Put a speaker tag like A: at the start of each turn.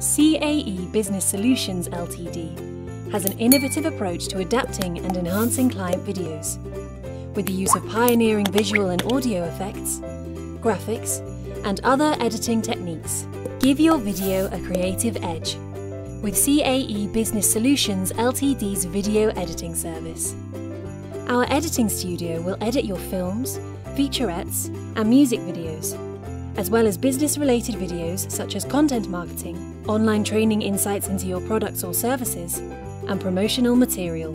A: CAE Business Solutions Ltd has an innovative approach to adapting and enhancing client videos. With the use of pioneering visual and audio effects, graphics, and other editing techniques, give your video a creative edge with CAE Business Solutions Ltd's video editing service. Our editing studio will edit your films, featurettes, and music videos as well as business related videos such as content marketing, online training insights into your products or services, and promotional material.